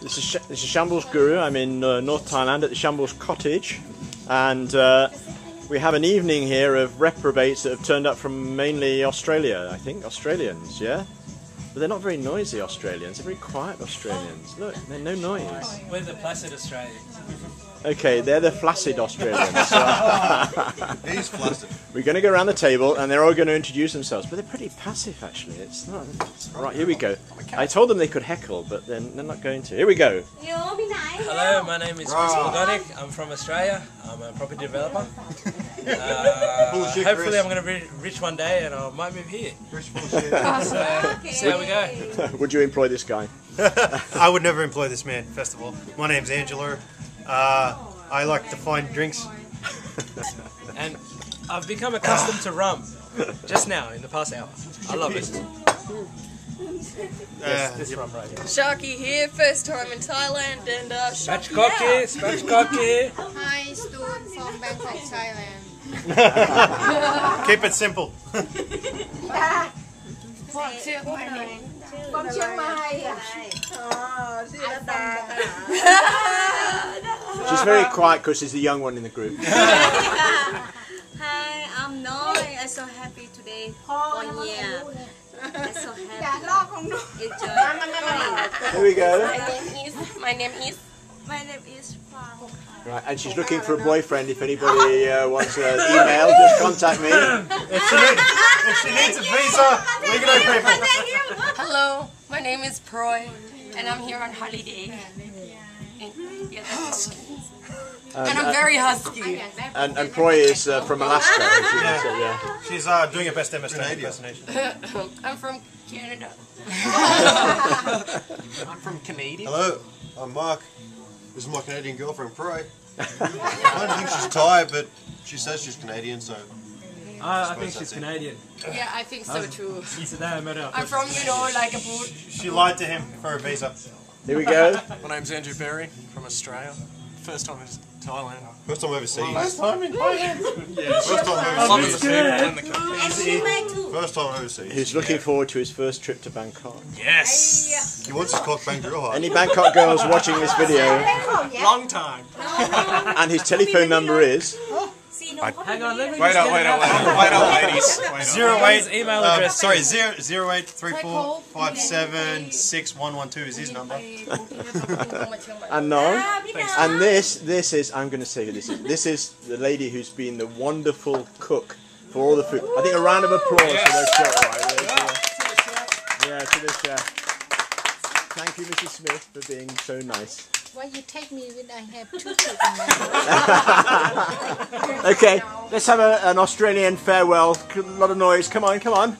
This is, this is Shambles Guru. I'm in uh, North Thailand at the Shambles Cottage, and uh, we have an evening here of reprobates that have turned up from mainly Australia. I think Australians, yeah. But they're not very noisy Australians. They're very quiet Australians. Look, they're no noise. We're the placid Australians. Okay, they're the flaccid Australians. He's flustered. We're going to go around the table and they're all going to introduce themselves, but they're pretty passive actually. It's not. Right, here we go. I told them they could heckle, but they're, they're not going to. Here we go. Hello, my name is Chris Bogonic. I'm from Australia. I'm a property developer. Uh, Bullshit, hopefully, Chris. I'm going to be rich one day and I might move here. Rich bullshit. So, see how we go. Would you employ this guy? I would never employ this man, first of all. My name's Angelo. Uh, I like to find drinks. And I've become accustomed to rum just now in the past hour. I love it. Uh, This rum right here. Sharky here, first time in Thailand, and uh, Sharky Spatchcock here, out. spatchcock. Hi, Stu from Bangkok, Thailand. keep it simple. เชียงใหม่ความเชียงใหม่อ๋อชื่อระดาค่ะ She's very quiet because she's the young one in the group. Hi, I'm Noi. I'm so happy today. One year. I'm so อย่า happy. ลอกของหนู Enjoy. Here we go. My name is, my name is My name is Fang. Right, and she's looking for a boyfriend. If anybody uh, wants an email, just contact me. If she, need, if she needs a visa, we can know people. Hello, my name is Proy, and I'm here on holiday. And, yeah, that's and I'm very husky. And, and Proy is uh, from Alaska. as you can yeah. She's uh, doing her best Emma Stone Grenadier. impersonation. I'm from Canada. I'm from Canadian. Hello, I'm Mark. This is my Canadian girlfriend, Pro. I don't think she's Thai, but she says she's Canadian, so ah, I, I think that's she's it. Canadian. Yeah, I think so too. Yesterday I met her. I'm from, you know, like a boot. She lied to him for a visa. Here we go. My name's Andrew Berry from Australia. First time in Thailand. first time overseas. First time in Thailand. yeah, First time Loving the overseas. people and the country. And she might too. First time overseas. Who's looking forward to his first trip to Bangkok? Yes! He wants his cock banged real hard. Any Bangkok girls watching this video? Long time. And his telephone number is. See, Hang on, let me Wait just up, get wait it up, out. wait up, wait up, ladies. Wait up. Zero His email Um, address. sorry, zero zero eight three four five seven six one one two is his number. And no. And this, this is. I'm going to say who this is. This is the lady who's been the wonderful cook for all the food. I think a round of applause for those chef. Right, there's, uh, yeah, to the chef. Thank you, Mrs. Smith, for being so nice. Why you take me when I have two children Okay, let's have a, an Australian farewell. A lot of noise. Come on, come on.